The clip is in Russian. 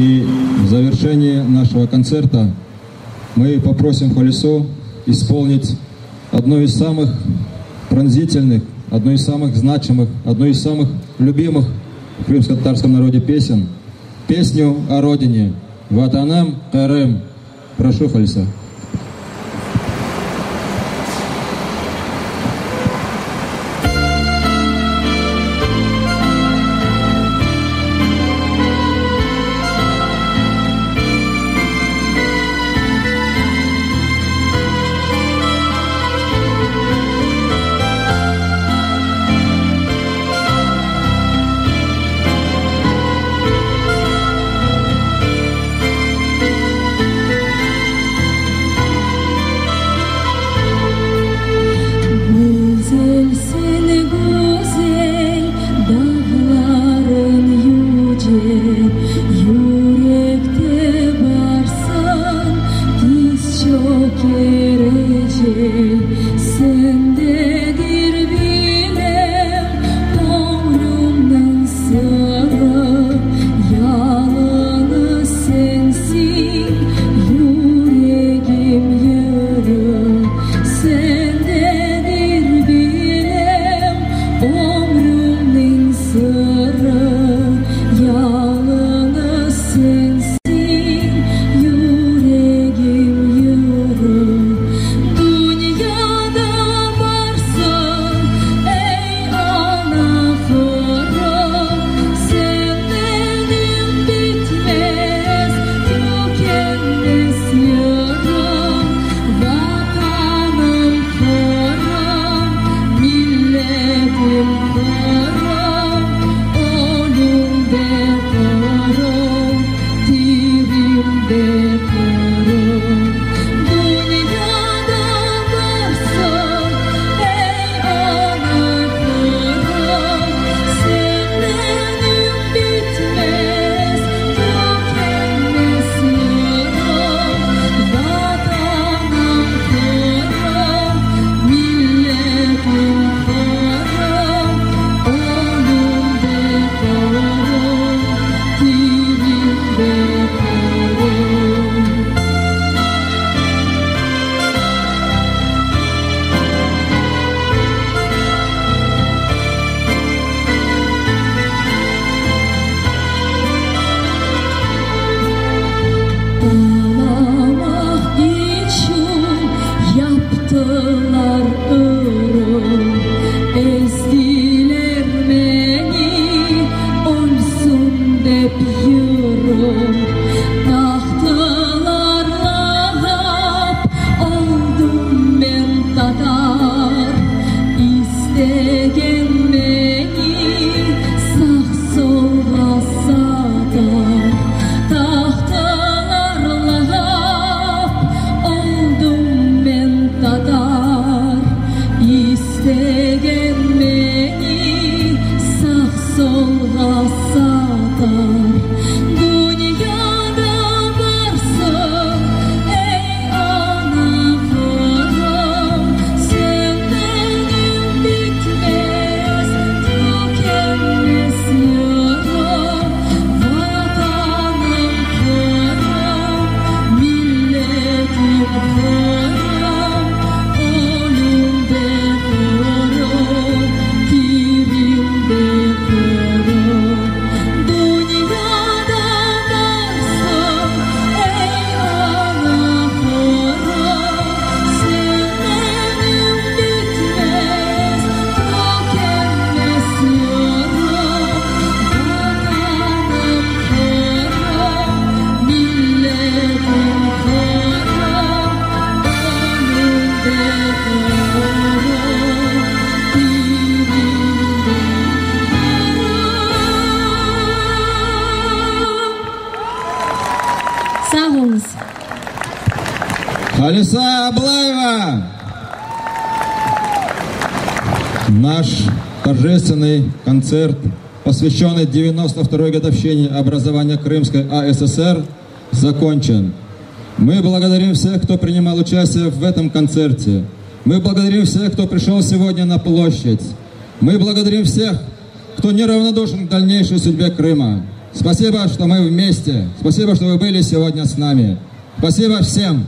И в завершении нашего концерта мы попросим Холесу исполнить одну из самых пронзительных, одну из самых значимых, одну из самых любимых в крымско-татарском народе песен, песню о родине. «Ватанам Карем». Прошу, 음 again. Халиса. Алиса Аблаева! Наш торжественный концерт, посвященный 92-й годовщине образования Крымской АССР, закончен. Мы благодарим всех, кто принимал участие в этом концерте. Мы благодарим всех, кто пришел сегодня на площадь. Мы благодарим всех, кто неравнодушен к дальнейшей судьбе Крыма. Спасибо, что мы вместе. Спасибо, что вы были сегодня с нами. Спасибо всем.